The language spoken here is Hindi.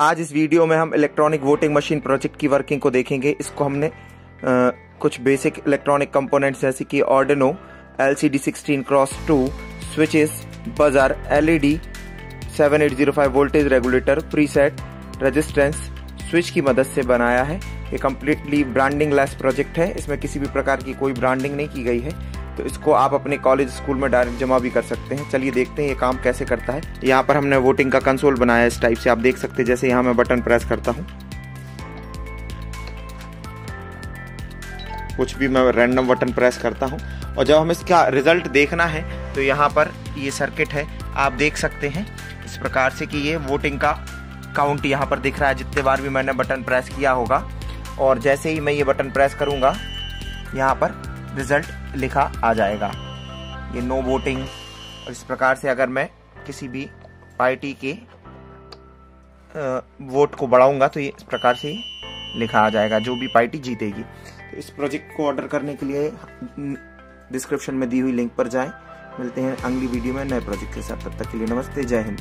आज इस वीडियो में हम इलेक्ट्रॉनिक वोटिंग मशीन प्रोजेक्ट की वर्किंग को देखेंगे। इसको हमने आ, कुछ बेसिक इलेक्ट्रॉनिक कंपोनेंट्स जैसे कि Arduino L C D sixteen cross two switches buzzer L E D seven eight zero five voltage regulator preset resistance switch की मदद से बनाया है। ये कम्प्लीटली ब्रांडिंग लेस प्रोजेक्ट है। इसमें किसी भी प्रकार की कोई ब्रांडिंग नहीं की गई है। तो इसको आप अपने कॉलेज स्कूल में डायरेक्ट जमा भी कर सकते हैं। चलिए देखते हैं ये काम कैसे करता है। यहाँ पर हमने वोटिंग का कंसोल बनाया है इस टाइप से। आप देख सकते हैं, जैसे यहाँ मैं बटन प्रेस करता हूँ। कुछ भी मैं रैंडम बटन प्रेस करता हूँ। और जब हम इसका रिज़ल्ट देखना है तो यहाँ पर ये सर्किट है। आप देख सकते हैं इस प्रकार से कि ये वोटिंग का काउंट यहाँ पर दिख रहा है। जितने बार भी मैंने बटन प्रेस किया होगा। और जैसे ही मैं ये बटन प्रेस करूँगा, यहाँ पर रिज़ल्ट लिखा आ जाएगा। ये नो वोटिंग और इस प्रकार से अगर मैं किसी भी पार्टी के वोट को बढ़ाऊँगा तो ये इस प्रकार से लिखा आ जाएगा, जो भी पार्टी जीतेगी। तो इस प्रोजेक्ट को ऑर्डर करने के लिए डिस्क्रिप्शन में दी हुई लिंक पर जाएँ। मिलते हैं अगली वीडियो में नए प्रोजेक्ट के साथ। तब तक के लिए नमस्ते, जय हिंद।